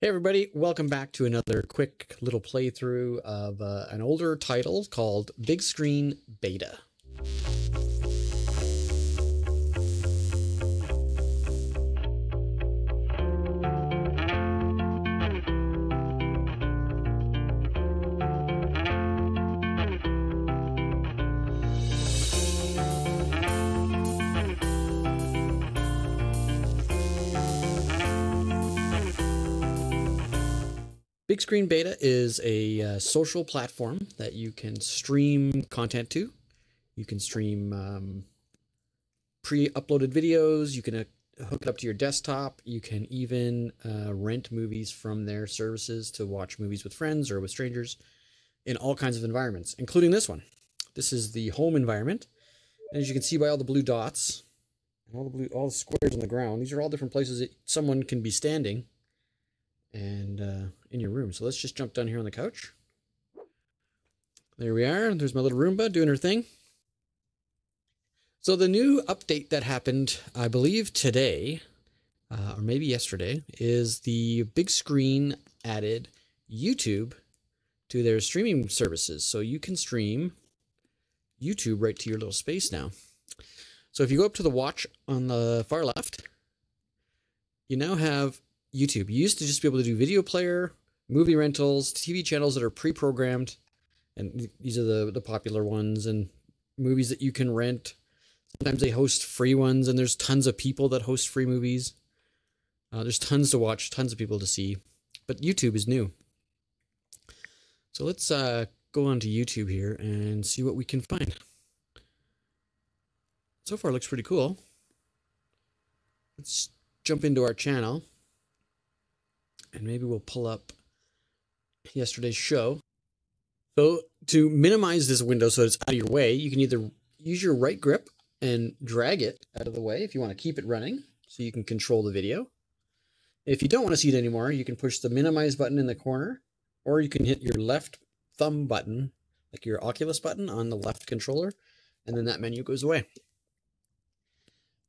Hey everybody, welcome back to another quick little playthrough of uh, an older title called Bigscreen Beta. Bigscreen Beta is a uh, social platform that you can stream content to. You can stream um, pre-uploaded videos. You can uh, hook it up to your desktop. You can even uh, rent movies from their services to watch movies with friends or with strangers in all kinds of environments, including this one. This is the home environment. And as you can see by all the blue dots and all the blue, all the squares on the ground, these are all different places that someone can be standing and uh, in your room. So let's just jump down here on the couch. There we are. There's my little Roomba doing her thing. So the new update that happened, I believe today, uh, or maybe yesterday, is the big screen added YouTube to their streaming services. So you can stream YouTube right to your little space now. So if you go up to the watch on the far left, you now have YouTube. You used to just be able to do video player, movie rentals, TV channels that are pre-programmed, and these are the the popular ones, and movies that you can rent. Sometimes they host free ones, and there's tons of people that host free movies. Uh, there's tons to watch, tons of people to see, but YouTube is new. So let's uh, go on to YouTube here and see what we can find. So far, looks pretty cool. Let's jump into our channel and maybe we'll pull up yesterday's show. So to minimize this window so it's out of your way, you can either use your right grip and drag it out of the way if you want to keep it running so you can control the video. If you don't want to see it anymore, you can push the minimize button in the corner or you can hit your left thumb button, like your Oculus button on the left controller, and then that menu goes away.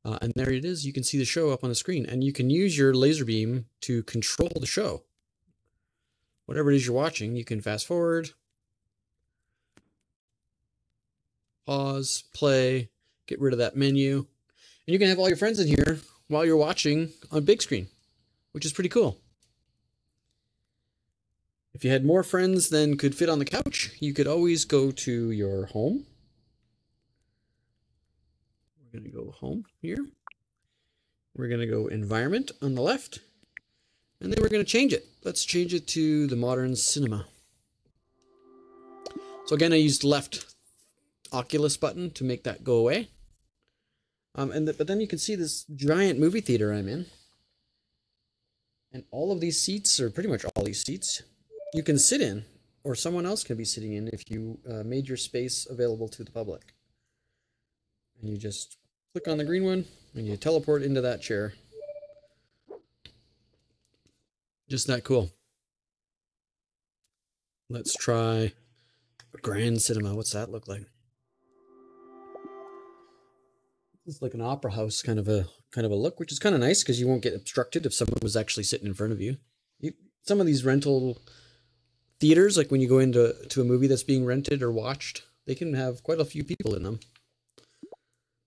Uh, and there it is. You can see the show up on the screen. And you can use your laser beam to control the show. Whatever it is you're watching, you can fast forward, pause, play, get rid of that menu. And you can have all your friends in here while you're watching on big screen, which is pretty cool. If you had more friends than could fit on the couch, you could always go to your home we're going to go home here. We're going to go environment on the left. And then we're going to change it. Let's change it to the modern cinema. So again, I used left Oculus button to make that go away. Um, and the, But then you can see this giant movie theater I'm in. And all of these seats, or pretty much all these seats, you can sit in, or someone else can be sitting in if you uh, made your space available to the public. And you just click on the green one and you teleport into that chair. Just that cool. Let's try a Grand Cinema. What's that look like? It's like an opera house kind of a kind of a look, which is kind of nice because you won't get obstructed if someone was actually sitting in front of you. you. Some of these rental theaters, like when you go into to a movie that's being rented or watched, they can have quite a few people in them.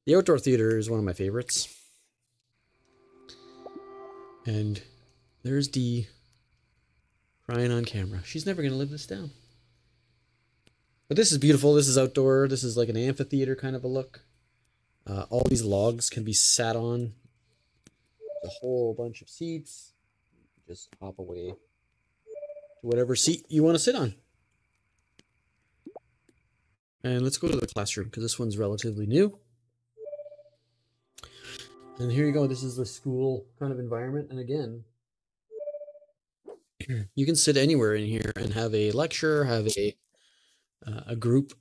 The outdoor theater is one of my favorites. And there's Dee crying on camera. She's never going to live this down. But this is beautiful. This is outdoor. This is like an amphitheater kind of a look. Uh, all these logs can be sat on. A whole bunch of seats. Just hop away to whatever seat you want to sit on. And let's go to the classroom because this one's relatively new. And here you go. This is the school kind of environment. And again, you can sit anywhere in here and have a lecture, have a uh, a group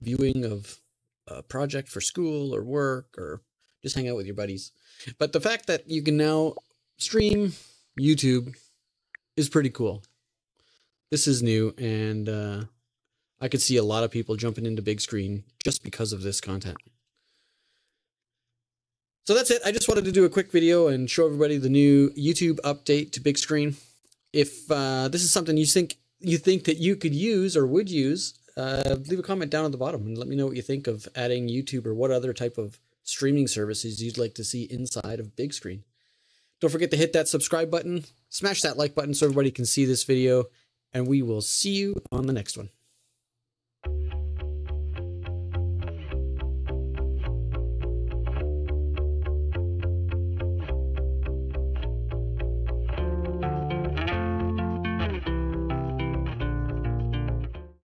viewing of a project for school or work, or just hang out with your buddies. But the fact that you can now stream YouTube is pretty cool. This is new, and uh, I could see a lot of people jumping into big screen just because of this content. So that's it. I just wanted to do a quick video and show everybody the new YouTube update to big screen. if uh, this is something you think you think that you could use or would use, uh, leave a comment down at the bottom and let me know what you think of adding YouTube or what other type of streaming services you'd like to see inside of Bigscreen. Don't forget to hit that subscribe button, smash that like button so everybody can see this video, and we will see you on the next one.